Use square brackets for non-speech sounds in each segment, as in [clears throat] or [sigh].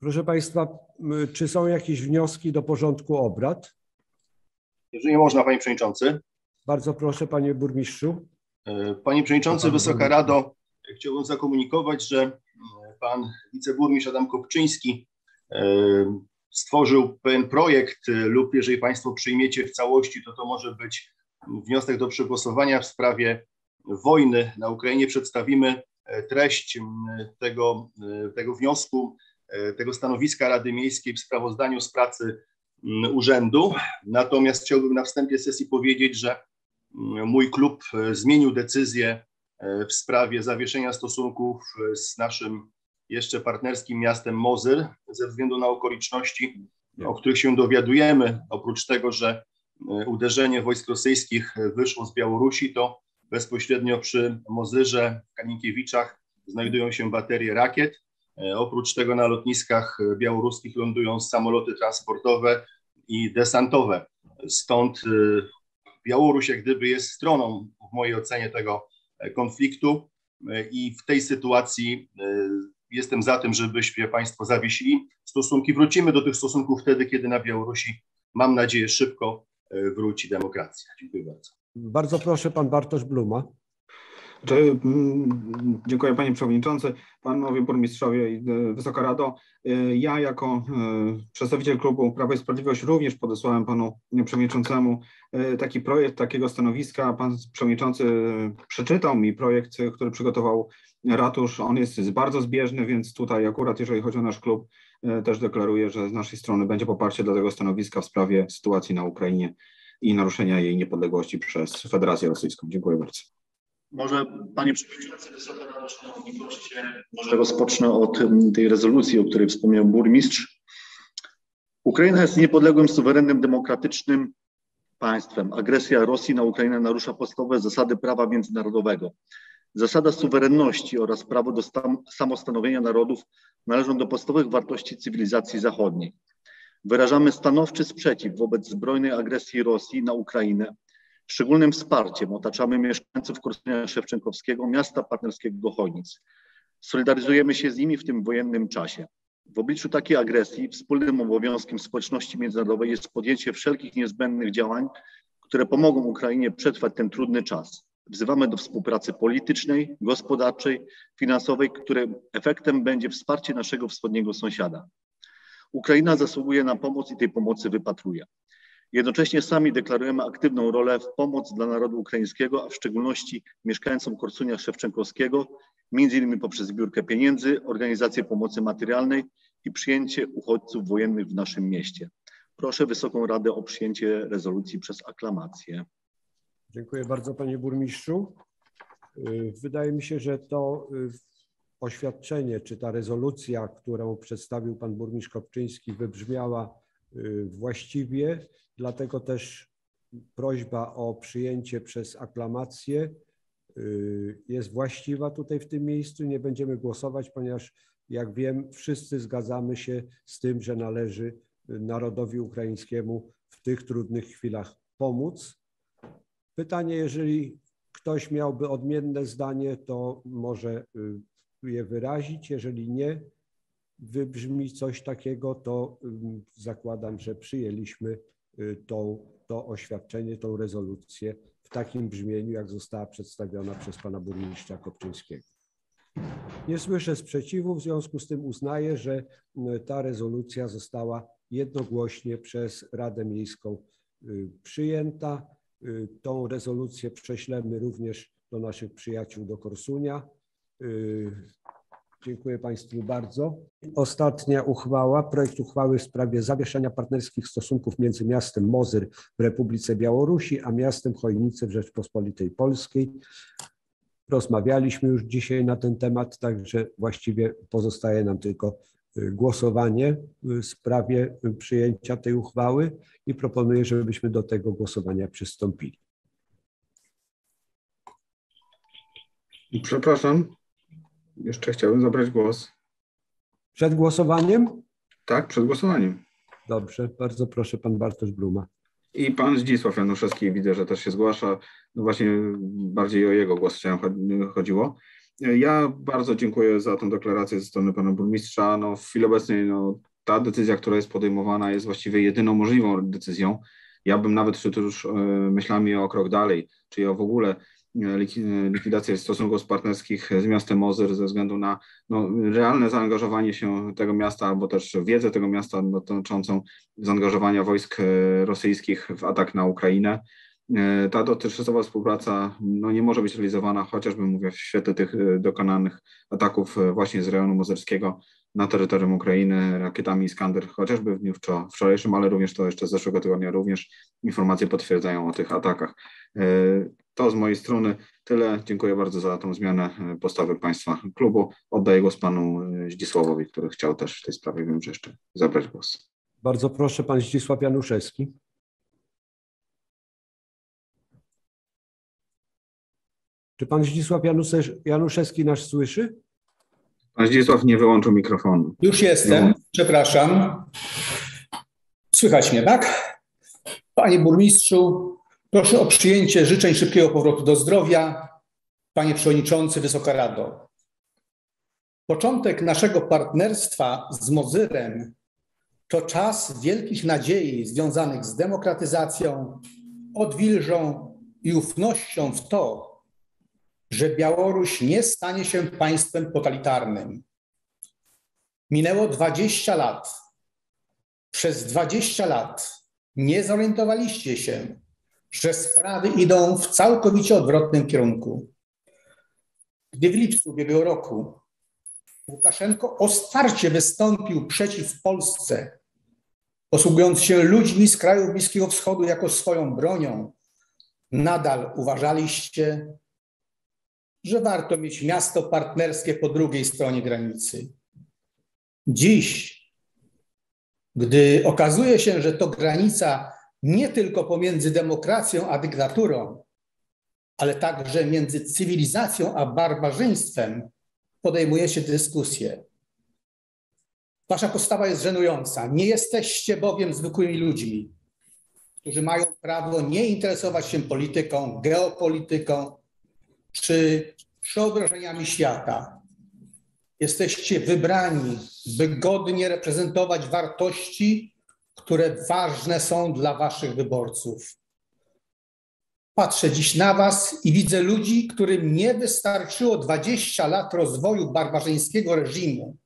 Proszę Państwa, czy są jakieś wnioski do porządku obrad? Jeżeli można, Panie Przewodniczący. Bardzo proszę, Panie Burmistrzu. E, panie Przewodniczący, Wysoka Rado, chciałbym zakomunikować, że e, Pan Wiceburmistrz Adam Kopczyński e, stworzył pewien projekt lub jeżeli Państwo przyjmiecie w całości, to to może być wniosek do przegłosowania w sprawie wojny na Ukrainie. Przedstawimy treść tego, tego wniosku, tego stanowiska Rady Miejskiej w sprawozdaniu z pracy urzędu. Natomiast chciałbym na wstępie sesji powiedzieć, że mój klub zmienił decyzję w sprawie zawieszenia stosunków z naszym jeszcze partnerskim miastem Mozyr ze względu na okoliczności, o których się dowiadujemy. Oprócz tego, że uderzenie wojsk rosyjskich wyszło z Białorusi, to bezpośrednio przy Mozyrze Kaninkiewiczach znajdują się baterie rakiet. Oprócz tego na lotniskach białoruskich lądują samoloty transportowe i desantowe. Stąd y, Białoruś jak gdyby jest stroną w mojej ocenie tego konfliktu i w tej sytuacji jestem za tym, żebyście Państwo zawiesili stosunki. Wrócimy do tych stosunków wtedy, kiedy na Białorusi, mam nadzieję, szybko wróci demokracja. Dziękuję bardzo. Bardzo proszę, pan Bartosz Bluma. Mm, dziękuję Panie Przewodniczący, Panowie Burmistrzowie i e, Wysoka Rado. E, ja jako e, przedstawiciel klubu Prawo i Sprawiedliwość również podesłałem Panu Przewodniczącemu taki projekt, takiego stanowiska. Pan Przewodniczący przeczytał mi projekt, który przygotował ratusz. On jest bardzo zbieżny, więc tutaj akurat jeżeli chodzi o nasz klub, też deklaruję, że z naszej strony będzie poparcie dla tego stanowiska w sprawie sytuacji na Ukrainie i naruszenia jej niepodległości przez Federację Rosyjską. Dziękuję bardzo. Może Panie Przewodniczący, Wysoka Rado, Szanowni Goście, może rozpocznę od tej rezolucji, o której wspomniał burmistrz. Ukraina jest niepodległym, suwerennym, demokratycznym państwem. Agresja Rosji na Ukrainę narusza podstawowe zasady prawa międzynarodowego. Zasada suwerenności oraz prawo do samostanowienia narodów należą do podstawowych wartości cywilizacji zachodniej. Wyrażamy stanowczy sprzeciw wobec zbrojnej agresji Rosji na Ukrainę Szczególnym wsparciem otaczamy mieszkańców Korsunia Szewczenkowskiego, miasta partnerskiego Chojnic. Solidaryzujemy się z nimi w tym wojennym czasie. W obliczu takiej agresji wspólnym obowiązkiem społeczności międzynarodowej jest podjęcie wszelkich niezbędnych działań, które pomogą Ukrainie przetrwać ten trudny czas. Wzywamy do współpracy politycznej, gospodarczej, finansowej, której efektem będzie wsparcie naszego wschodniego sąsiada. Ukraina zasługuje na pomoc i tej pomocy wypatruje. Jednocześnie sami deklarujemy aktywną rolę w pomoc dla narodu ukraińskiego, a w szczególności mieszkańcom Korsunia Szewczenkowskiego, między innymi poprzez zbiórkę pieniędzy, organizację pomocy materialnej i przyjęcie uchodźców wojennych w naszym mieście. Proszę Wysoką Radę o przyjęcie rezolucji przez aklamację. Dziękuję bardzo Panie Burmistrzu. Y, wydaje mi się, że to y, oświadczenie, czy ta rezolucja, którą przedstawił Pan Burmistrz Kopczyński, wybrzmiała y, właściwie Dlatego też prośba o przyjęcie przez aklamację y, jest właściwa tutaj w tym miejscu. Nie będziemy głosować, ponieważ jak wiem, wszyscy zgadzamy się z tym, że należy narodowi ukraińskiemu w tych trudnych chwilach pomóc. Pytanie, jeżeli ktoś miałby odmienne zdanie, to może y, je wyrazić. Jeżeli nie wybrzmi coś takiego, to y, zakładam, że przyjęliśmy Y, tą, to oświadczenie, tą rezolucję w takim brzmieniu, jak została przedstawiona przez pana burmistrza Kopczyńskiego. Nie słyszę sprzeciwu, w związku z tym uznaję, że y, ta rezolucja została jednogłośnie przez Radę Miejską y, przyjęta. Tą rezolucję prześlemy również do naszych przyjaciół do Korsunia. Dziękuję Państwu bardzo. Ostatnia uchwała, projekt uchwały w sprawie zawieszenia partnerskich stosunków między miastem Mozyr w Republice Białorusi, a miastem Chojnice w Rzeczpospolitej Polskiej. Rozmawialiśmy już dzisiaj na ten temat, także właściwie pozostaje nam tylko y, głosowanie w sprawie przyjęcia tej uchwały i proponuję, żebyśmy do tego głosowania przystąpili. Przepraszam, jeszcze chciałbym zabrać głos. Przed głosowaniem? Tak, przed głosowaniem. Dobrze, bardzo proszę, pan Bartosz Bluma. I pan Zdzisław Januszewski widzę, że też się zgłasza. No właśnie bardziej o jego głos chciałem chodziło. Ja bardzo dziękuję za tę deklarację ze strony pana burmistrza. No, w chwili obecnej no, ta decyzja, która jest podejmowana, jest właściwie jedyną możliwą decyzją. Ja bym nawet szedł już e, myślami o krok dalej, czyli o w ogóle likwidację stosunków partnerskich z miastem Mozyr ze względu na no, realne zaangażowanie się tego miasta, albo też wiedzę tego miasta dotyczącą zaangażowania wojsk e, rosyjskich w atak na Ukrainę. Ta dotychczasowa współpraca no, nie może być realizowana, chociażby mówię w świetle tych dokonanych ataków właśnie z rejonu mozyrskiego na terytorium Ukrainy rakietami Iskander, chociażby w dniu wczorajszym, ale również to jeszcze z zeszłego tygodnia również informacje potwierdzają o tych atakach. To z mojej strony tyle. Dziękuję bardzo za tą zmianę e, postawy Państwa klubu. Oddaję głos Panu e, Zdzisławowi, który chciał też w tej sprawie, wiem, że jeszcze zabrać głos. Bardzo proszę, Pan Zdzisław Januszewski. Czy Pan Zdzisław Januszewski nas słyszy? Pan Zdzisław nie wyłączył mikrofonu. Już jestem, przepraszam. Słychać mnie, tak? Panie burmistrzu, proszę o przyjęcie życzeń szybkiego powrotu do zdrowia. Panie przewodniczący, Wysoka Rado. Początek naszego partnerstwa z Mozyrem to czas wielkich nadziei związanych z demokratyzacją, odwilżą i ufnością w to, że Białoruś nie stanie się państwem totalitarnym. Minęło 20 lat. Przez 20 lat nie zorientowaliście się, że sprawy idą w całkowicie odwrotnym kierunku. Gdy w lipcu ubiegłego roku Łukaszenko ostarcie wystąpił przeciw Polsce, posługując się ludźmi z krajów Bliskiego Wschodu jako swoją bronią, nadal uważaliście, że warto mieć miasto partnerskie po drugiej stronie granicy. Dziś, gdy okazuje się, że to granica nie tylko pomiędzy demokracją a dyktaturą, ale także między cywilizacją a barbarzyństwem, podejmuje się dyskusję. Wasza postawa jest żenująca. Nie jesteście bowiem zwykłymi ludźmi, którzy mają prawo nie interesować się polityką, geopolityką, czy przeobrażeniami świata. Jesteście wybrani, by godnie reprezentować wartości, które ważne są dla Waszych wyborców. Patrzę dziś na Was i widzę ludzi, którym nie wystarczyło 20 lat rozwoju barbarzyńskiego reżimu.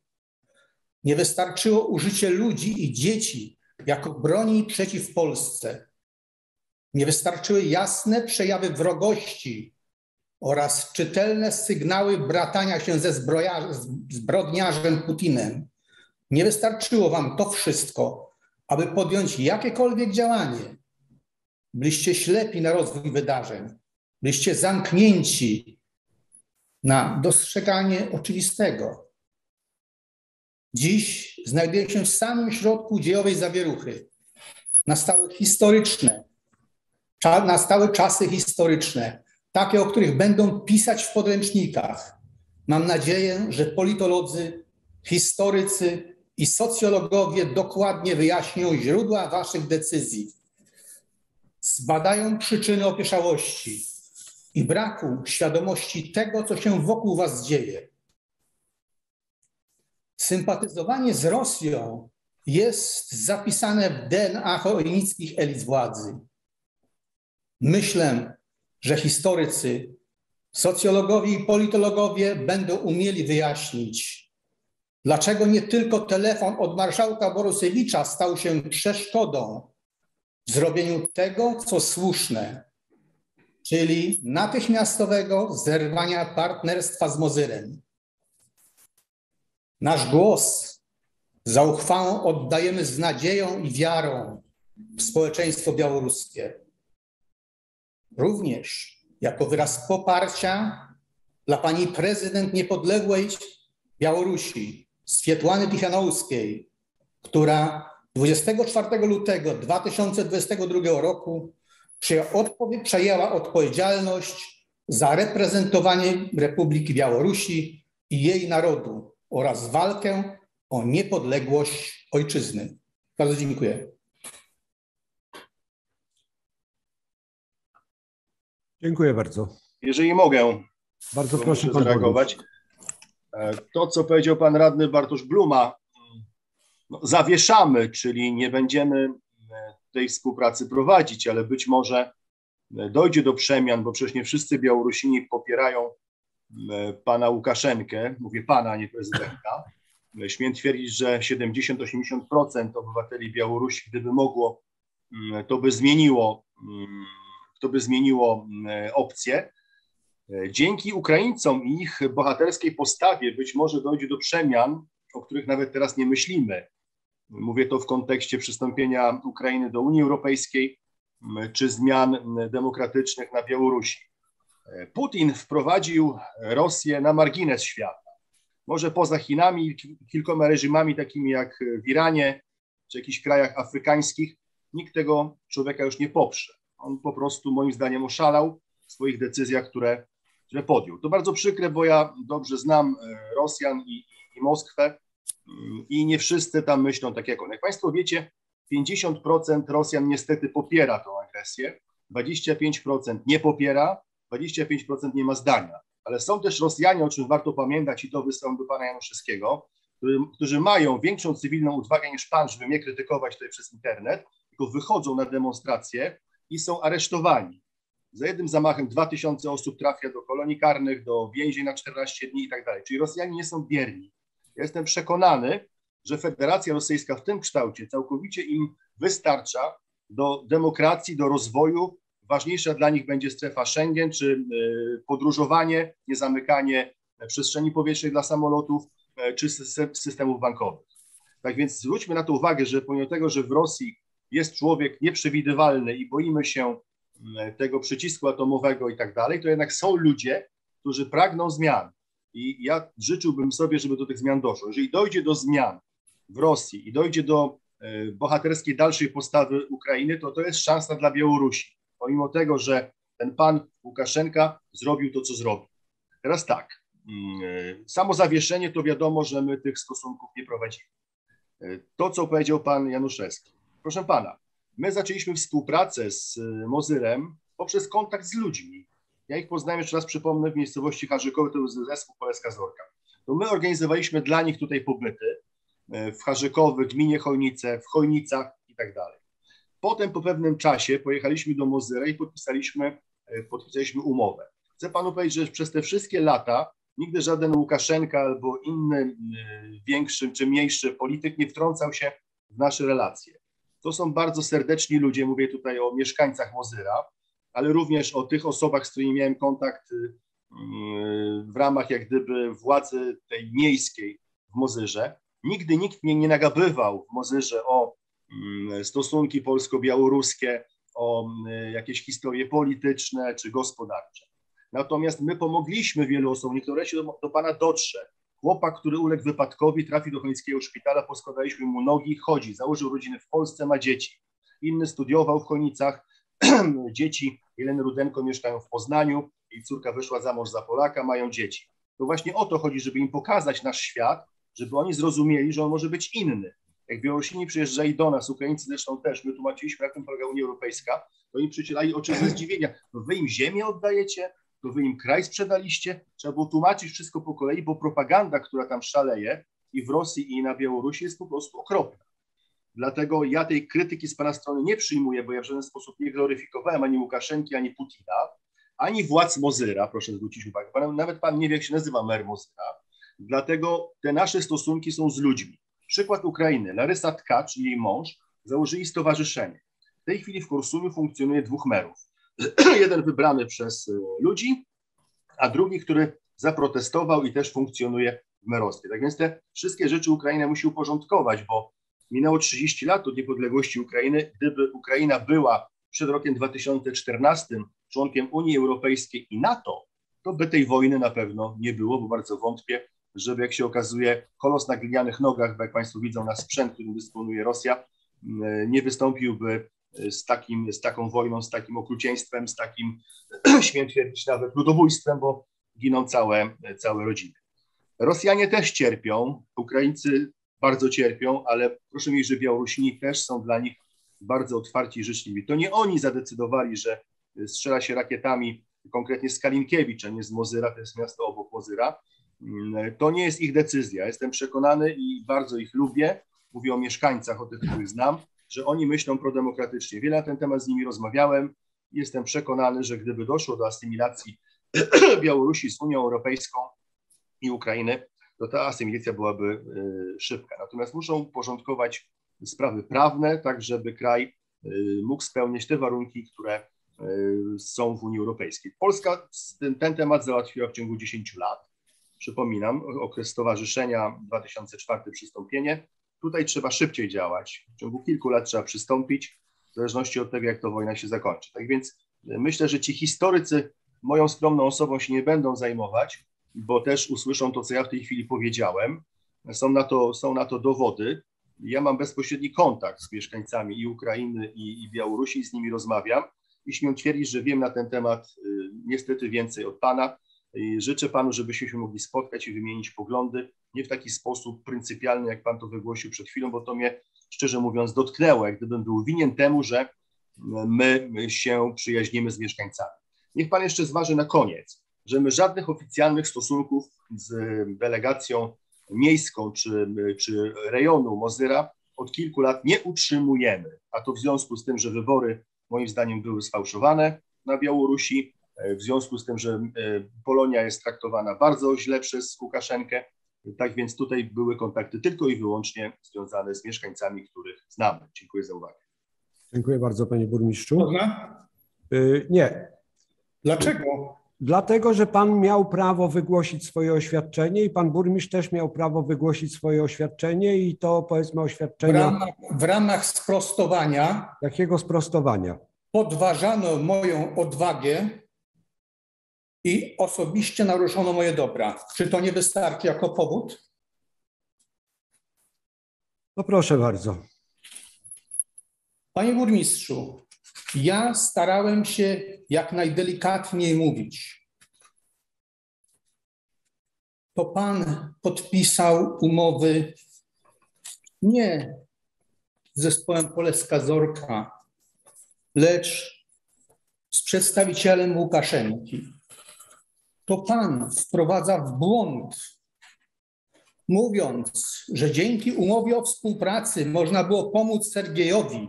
Nie wystarczyło użycie ludzi i dzieci jako broni przeciw Polsce. Nie wystarczyły jasne przejawy wrogości oraz czytelne sygnały bratania się ze zbrodniarzem Putinem. Nie wystarczyło wam to wszystko, aby podjąć jakiekolwiek działanie. Byliście ślepi na rozwój wydarzeń. Byliście zamknięci na dostrzeganie oczywistego. Dziś znajduję się w samym środku dziejowej zawieruchy. Nastały historyczne, nastały czasy historyczne, takie, o których będą pisać w podręcznikach. Mam nadzieję, że politolodzy, historycy i socjologowie dokładnie wyjaśnią źródła Waszych decyzji, zbadają przyczyny opieszałości i braku świadomości tego, co się wokół Was dzieje. Sympatyzowanie z Rosją jest zapisane w DNA chojnickich elit władzy. Myślę, że historycy, socjologowie i politologowie będą umieli wyjaśnić, dlaczego nie tylko telefon od marszałka Borusewicza stał się przeszkodą w zrobieniu tego, co słuszne, czyli natychmiastowego zerwania partnerstwa z Mozyrem. Nasz głos za uchwałą oddajemy z nadzieją i wiarą w społeczeństwo białoruskie również jako wyraz poparcia dla pani prezydent niepodległej Białorusi, Swietłany Tichanowskiej, która 24 lutego 2022 roku przejęła odpowiedzialność za reprezentowanie Republiki Białorusi i jej narodu oraz walkę o niepodległość ojczyzny. Bardzo dziękuję. Dziękuję bardzo. Jeżeli mogę, Bardzo proszę pan zareagować. To, co powiedział pan radny Bartosz Bluma, no, zawieszamy, czyli nie będziemy tej współpracy prowadzić, ale być może dojdzie do przemian, bo przecież nie wszyscy Białorusini popierają pana Łukaszenkę, mówię pana, nie prezydenta. Śmiem twierdzić, że 70-80% obywateli Białorusi, gdyby mogło, to by zmieniło, to by zmieniło opcję. Dzięki Ukraińcom i ich bohaterskiej postawie być może dojdzie do przemian, o których nawet teraz nie myślimy. Mówię to w kontekście przystąpienia Ukrainy do Unii Europejskiej czy zmian demokratycznych na Białorusi. Putin wprowadził Rosję na margines świata. Może poza Chinami kilkoma reżimami, takimi jak w Iranie czy jakichś krajach afrykańskich, nikt tego człowieka już nie poprze. On po prostu, moim zdaniem, oszalał w swoich decyzjach, które, które podjął. To bardzo przykre, bo ja dobrze znam Rosjan i, i Moskwę i nie wszyscy tam myślą tak jak on. Jak Państwo wiecie, 50% Rosjan niestety popiera tą agresję, 25% nie popiera, 25% nie ma zdania. Ale są też Rosjanie, o czym warto pamiętać, i to wysyłam do pana Januszewskiego, którzy mają większą cywilną odwagę niż pan, żeby mnie krytykować tutaj przez internet, tylko wychodzą na demonstracje i są aresztowani. Za jednym zamachem 2000 osób trafia do kolonii karnych, do więzień na 14 dni i tak dalej. Czyli Rosjanie nie są bierni. Ja jestem przekonany, że Federacja Rosyjska w tym kształcie całkowicie im wystarcza do demokracji, do rozwoju. Ważniejsza dla nich będzie strefa Schengen, czy podróżowanie, nie zamykanie przestrzeni powietrznej dla samolotów, czy systemów bankowych. Tak więc zwróćmy na to uwagę, że pomimo tego, że w Rosji jest człowiek nieprzewidywalny i boimy się tego przycisku atomowego i tak dalej, to jednak są ludzie, którzy pragną zmian. I ja życzyłbym sobie, żeby do tych zmian doszło. Jeżeli dojdzie do zmian w Rosji i dojdzie do bohaterskiej dalszej postawy Ukrainy, to to jest szansa dla Białorusi. Pomimo tego, że ten pan Łukaszenka zrobił to, co zrobił. Teraz tak, samo zawieszenie to wiadomo, że my tych stosunków nie prowadzimy. To, co powiedział pan Januszewski. Proszę pana, my zaczęliśmy współpracę z Mozyrem poprzez kontakt z ludźmi. Ja ich poznałem, jeszcze raz przypomnę, w miejscowości Harzykowy, to był zespół Poleska Zorka. To my organizowaliśmy dla nich tutaj pobyty w Harzykowy, gminie Chojnice, w Chojnicach i tak dalej. Potem po pewnym czasie pojechaliśmy do Mozyra i podpisaliśmy, podpisaliśmy umowę. Chcę panu powiedzieć, że przez te wszystkie lata nigdy żaden Łukaszenka albo inny większy czy mniejszy polityk nie wtrącał się w nasze relacje. To są bardzo serdeczni ludzie, mówię tutaj o mieszkańcach Mozyra, ale również o tych osobach, z którymi miałem kontakt w ramach jak gdyby władzy tej miejskiej w Mozyrze. Nigdy nikt mnie nie nagabywał w Mozyrze o stosunki polsko-białoruskie, o jakieś historie polityczne czy gospodarcze. Natomiast my pomogliśmy wielu osobom, niektóre się do, do pana dotrze. Chłopak, który uległ wypadkowi, trafił do Chojnickiego szpitala, poskładaliśmy mu nogi, chodzi, założył rodzinę w Polsce, ma dzieci. Inny studiował w Chojnicach, [clears throat] dzieci Jeleny Rudenko mieszkają w Poznaniu, jej córka wyszła za mąż za Polaka, mają dzieci. To właśnie o to chodzi, żeby im pokazać nasz świat, żeby oni zrozumieli, że on może być inny. Jak Białorusini przyjeżdżali do nas, Ukraińcy zresztą też, my tłumaczyliśmy, jak tym polega Unia Europejska, to oni przycielali oczy ze zdziwienia. No wy im ziemię oddajecie, to wy im kraj sprzedaliście. Trzeba było tłumaczyć wszystko po kolei, bo propaganda, która tam szaleje i w Rosji, i na Białorusi jest po prostu okropna. Dlatego ja tej krytyki z pana strony nie przyjmuję, bo ja w żaden sposób nie gloryfikowałem ani Łukaszenki, ani Putina, ani władz Mozyra, proszę zwrócić uwagę. Pan, nawet pan nie wie, jak się nazywa mer Mozyra. Dlatego te nasze stosunki są z ludźmi. Przykład Ukrainy. Larysa Tkacz i jej mąż założyli stowarzyszenie. W tej chwili w Korsumiu funkcjonuje dwóch merów. [clears throat] Jeden wybrany przez ludzi, a drugi, który zaprotestował i też funkcjonuje w merostwie. Tak więc te wszystkie rzeczy Ukraina musi uporządkować, bo minęło 30 lat od niepodległości Ukrainy. Gdyby Ukraina była przed rokiem 2014 członkiem Unii Europejskiej i NATO, to by tej wojny na pewno nie było, bo bardzo wątpię, żeby jak się okazuje kolos na glinianych nogach, bo jak Państwo widzą na sprzęt, którym dysponuje Rosja, nie wystąpiłby z, takim, z taką wojną, z takim okrucieństwem, z takim, [clears throat] twierdzić, nawet ludobójstwem, bo giną całe, całe rodziny. Rosjanie też cierpią, Ukraińcy bardzo cierpią, ale proszę mi, że Białorusini też są dla nich bardzo otwarci i życzliwi. To nie oni zadecydowali, że strzela się rakietami konkretnie z Kalinkiewicz, a nie z Mozyra, to jest miasto obok Mozyra. To nie jest ich decyzja. Jestem przekonany i bardzo ich lubię. Mówię o mieszkańcach, o tych, których znam, że oni myślą prodemokratycznie. Wiele na ten temat z nimi rozmawiałem. Jestem przekonany, że gdyby doszło do asymilacji [clears throat] Białorusi z Unią Europejską i Ukrainy, to ta asymilacja byłaby y, szybka. Natomiast muszą porządkować sprawy prawne, tak żeby kraj y, mógł spełniać te warunki, które y, są w Unii Europejskiej. Polska ten, ten temat załatwiła w ciągu 10 lat. Przypominam, okres stowarzyszenia 2004 przystąpienie. Tutaj trzeba szybciej działać. W ciągu kilku lat trzeba przystąpić, w zależności od tego, jak to wojna się zakończy. Tak więc myślę, że ci historycy moją skromną osobą się nie będą zajmować, bo też usłyszą to, co ja w tej chwili powiedziałem. Są na to, są na to dowody. Ja mam bezpośredni kontakt z mieszkańcami i Ukrainy, i, i Białorusi, z nimi rozmawiam i śmiem twierdzić, że wiem na ten temat y, niestety więcej od Pana. Życzę Panu, żebyśmy się mogli spotkać i wymienić poglądy, nie w taki sposób pryncypialny, jak Pan to wygłosił przed chwilą, bo to mnie, szczerze mówiąc, dotknęło, jak gdybym był winien temu, że my się przyjaźnimy z mieszkańcami. Niech Pan jeszcze zważy na koniec, że my żadnych oficjalnych stosunków z delegacją miejską czy, czy rejonu Mozyra od kilku lat nie utrzymujemy, a to w związku z tym, że wybory moim zdaniem były sfałszowane na Białorusi, w związku z tym, że e, Polonia jest traktowana bardzo źle przez Łukaszenkę, tak więc tutaj były kontakty tylko i wyłącznie związane z mieszkańcami, których znamy. Dziękuję za uwagę. Dziękuję bardzo, panie burmistrzu. Można? Y, nie, Dlaczego? Dlatego, że pan miał prawo wygłosić swoje oświadczenie i pan burmistrz też miał prawo wygłosić swoje oświadczenie i to powiedzmy W oświadczenia ramach, w ramach sprostowania jakiego sprostowania? podważano moją odwagę i osobiście naruszono moje dobra. Czy to nie wystarczy jako powód? No proszę bardzo. Panie burmistrzu, ja starałem się jak najdelikatniej mówić. To pan podpisał umowy nie z zespołem Poleska Zorka, lecz z przedstawicielem Łukaszenki. To pan wprowadza w błąd, mówiąc, że dzięki umowie o współpracy można było pomóc Sergiejowi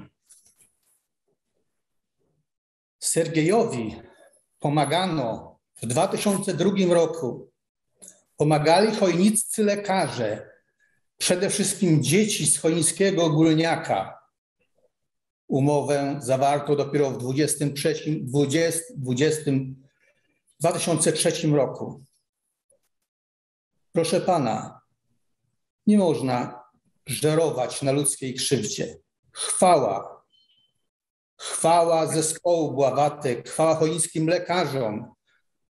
Sergejowi pomagano w 2002 roku. Pomagali chojniccy lekarze, przede wszystkim dzieci z chojnickiego ogólniaka. Umowę zawarto dopiero w 23, 20, 20, 2003 roku. Proszę pana, nie można żerować na ludzkiej krzywdzie. Chwała Chwała zespołu Bławatek, chwała chojnickim lekarzom,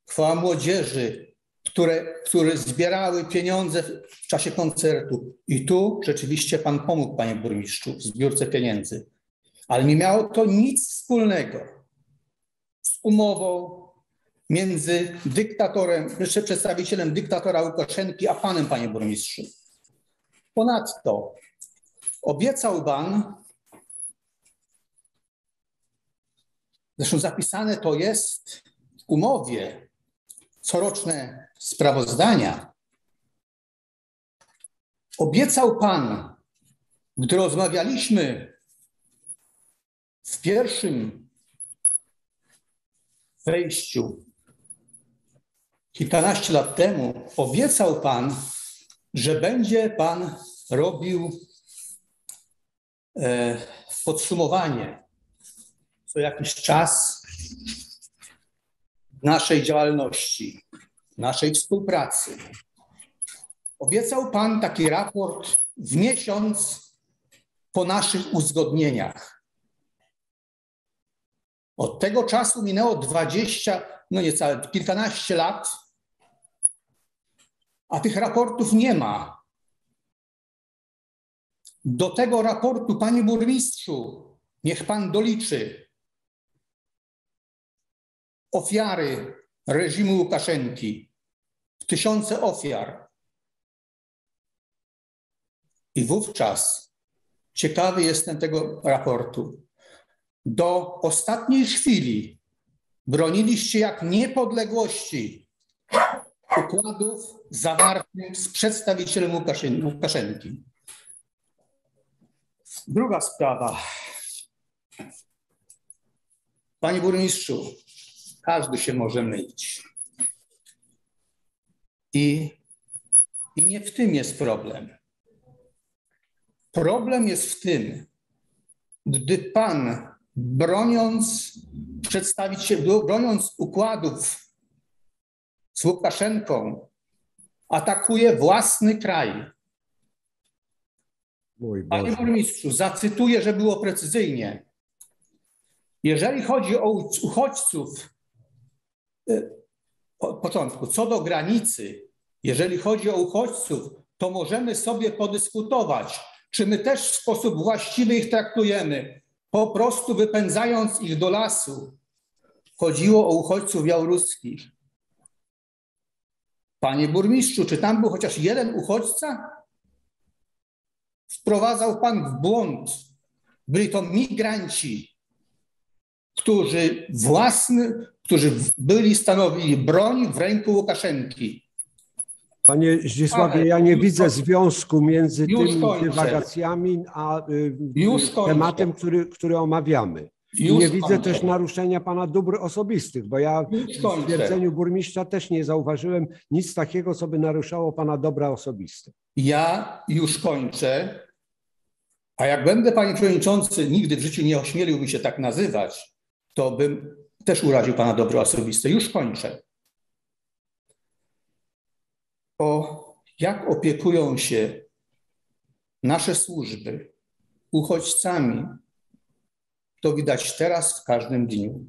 chwała młodzieży, które, które zbierały pieniądze w czasie koncertu. I tu rzeczywiście Pan pomógł, Panie Burmistrzu, w zbiórce pieniędzy. Ale nie miało to nic wspólnego z umową między dyktatorem, jeszcze przedstawicielem dyktatora Łukaszenki, a Panem, Panie Burmistrzu. Ponadto obiecał Pan, Zresztą zapisane to jest w umowie coroczne sprawozdania. Obiecał Pan, gdy rozmawialiśmy w pierwszym wejściu kilkanaście lat temu, obiecał Pan, że będzie Pan robił e, podsumowanie co jakiś czas naszej działalności, naszej współpracy. Obiecał Pan taki raport w miesiąc po naszych uzgodnieniach. Od tego czasu minęło 20, no niecałe kilkanaście lat, a tych raportów nie ma. Do tego raportu, panie burmistrzu, niech pan doliczy ofiary reżimu Łukaszenki, tysiące ofiar. I wówczas ciekawy jestem tego raportu. Do ostatniej chwili broniliście jak niepodległości układów zawartych z przedstawicielem Łukaszenki. Druga sprawa. Panie burmistrzu, każdy się może mylić. I, I nie w tym jest problem. Problem jest w tym, gdy pan broniąc przedstawiciel, broniąc układów z Łukaszenką, atakuje własny kraj. Panie burmistrzu, zacytuję, że było precyzyjnie. Jeżeli chodzi o uchodźców, y, od początku, co do granicy, jeżeli chodzi o uchodźców, to możemy sobie podyskutować, czy my też w sposób właściwy ich traktujemy, po prostu wypędzając ich do lasu. Chodziło o uchodźców białoruskich. Panie burmistrzu, czy tam był chociaż jeden uchodźca? Wprowadzał pan w błąd. Byli to migranci, którzy własny, którzy byli, stanowili broń w ręku Łukaszenki. Panie Zdzisławie, ja nie widzę związku między tymi dywagacjami a y, tematem, który, który omawiamy. Już nie widzę kończę. też naruszenia pana dóbr osobistych, bo ja w stwierdzeniu burmistrza też nie zauważyłem nic takiego, co by naruszało pana dobra osobiste. Ja już kończę. A jak będę, panie przewodniczący, nigdy w życiu nie ośmieliłbym się tak nazywać, to bym też uraził pana dobro osobiste. Już kończę. O jak opiekują się nasze służby uchodźcami, to widać teraz w każdym dniu.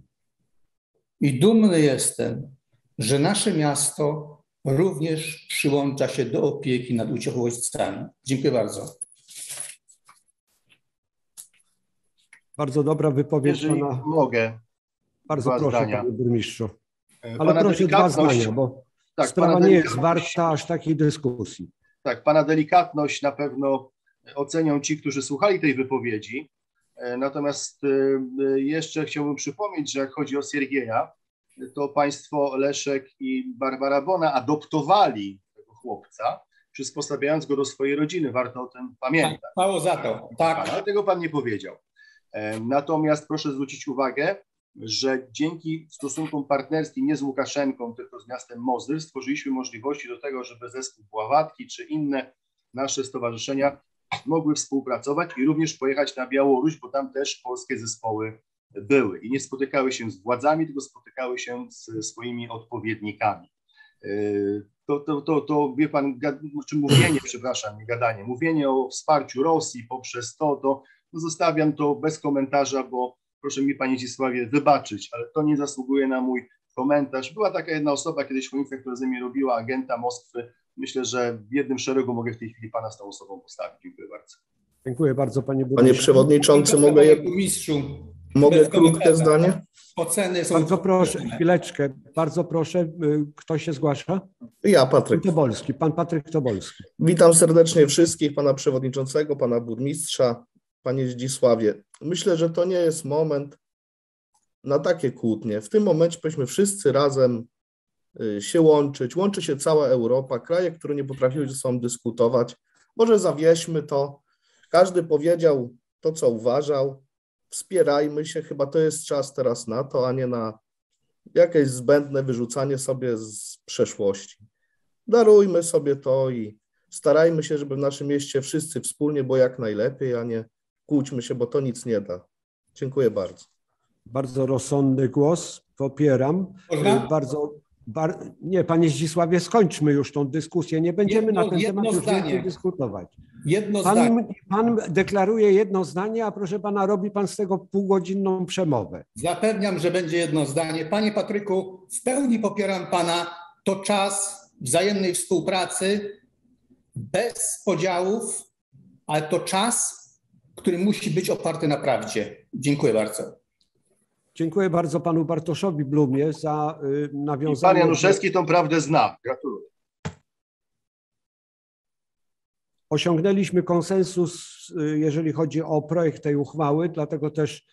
I dumny jestem, że nasze miasto również przyłącza się do opieki nad uchodźcami. Dziękuję bardzo. Bardzo dobra wypowiedź Jeżeli pana. mogę, Bardzo dwa proszę, zdania. panie burmistrzu. e, Ale pana proszę dwa zdania, bo tak, sprawa nie jest warta aż takiej dyskusji. Tak, pana delikatność na pewno ocenią ci, którzy słuchali tej wypowiedzi. E, Natomiast e, jeszcze chciałbym przypomnieć, że jak chodzi o Siergieja, to państwo Leszek i Barbara Bona adoptowali tego chłopca, przysposabiając go do swojej rodziny. Warto o tym pamiętać. Mało za to. Tak. Ale tego pan nie powiedział. E, Natomiast proszę zwrócić uwagę, że dzięki stosunkom partnerskim nie z Łukaszenką, tylko z miastem Mozyr stworzyliśmy możliwości do tego, żeby zespół Bławatki czy inne nasze stowarzyszenia mogły współpracować i również pojechać na Białoruś, bo tam też polskie zespoły były i nie spotykały się z władzami, tylko spotykały się z swoimi odpowiednikami. E, To, to, to, to wie pan, czy mówienie, [clears throat] przepraszam, nie gadanie, mówienie o wsparciu Rosji poprzez to, to no zostawiam to bez komentarza, bo proszę mi panie Zisławie wybaczyć, ale to nie zasługuje na mój komentarz. Była taka jedna osoba kiedyś w ulicach, która ze mnie robiła agenta Moskwy. Myślę, że w jednym szeregu mogę w tej chwili pana z tą osobą postawić. Dziękuję. Dziękuję bardzo, panie Panie burmistrzu. przewodniczący, mogę, Panie burmistrzu, mogę krótkie zdanie? oceny są... Bardzo proszę, chwileczkę. Bardzo proszę, y, kto się zgłasza? Ja, Patryk. Tobolski, pan Patryk Tobolski. Witam serdecznie wszystkich, pana przewodniczącego, pana burmistrza, panie Zdzisławie. Myślę, że to nie jest moment na takie kłótnie. W tym momencie powinniśmy wszyscy razem y, się łączyć. Łączy się cała Europa, kraje, które nie potrafiły ze sobą dyskutować. Może zawieźmy to. Każdy powiedział to, co uważał. Wspierajmy się. Chyba to jest czas teraz na to, a nie na jakieś zbędne wyrzucanie sobie z przeszłości. Darujmy sobie to i starajmy się, żeby w naszym mieście wszyscy wspólnie było jak najlepiej, a nie kłóćmy się, bo to nic nie da. Dziękuję bardzo. Bardzo rozsądny głos, popieram. Można? Y, Bardzo, bar... Nie, panie Zdzisławie, skończmy już tą dyskusję. Nie będziemy Jedno- na ten temat już zdanie. więcej dyskutować. Jedno zdanie. Pan, pan deklaruje jedno zdanie, a proszę pana, robi pan z tego półgodzinną przemowę. Zapewniam, że będzie jedno zdanie. Panie Patryku, w pełni popieram Pana. To czas wzajemnej współpracy, bez podziałów, ale to czas, który musi być oparty na prawdzie. Dziękuję bardzo. Dziękuję bardzo panu Bartoszowi Blumie za y, I nawiązanie. pan Januszewski tą prawdę zna. Gratuluję. Osiągnęliśmy konsensus, y, jeżeli chodzi o projekt tej uchwały, dlatego też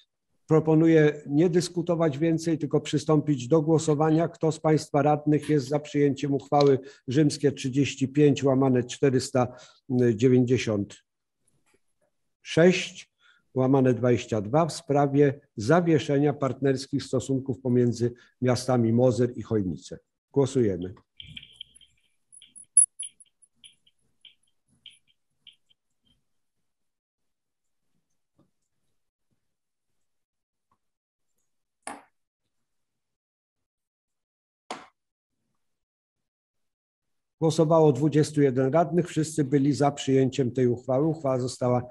proponuję nie dyskutować więcej, tylko przystąpić do głosowania. Kto z Państwa radnych jest za przyjęciem uchwały rzymskie 35 łamane 496 łamane 22 w sprawie zawieszenia partnerskich stosunków pomiędzy miastami Mozyr i Chojnice. Głosujemy. Głosowało 21 radnych, wszyscy byli za przyjęciem tej uchwały. Uchwała została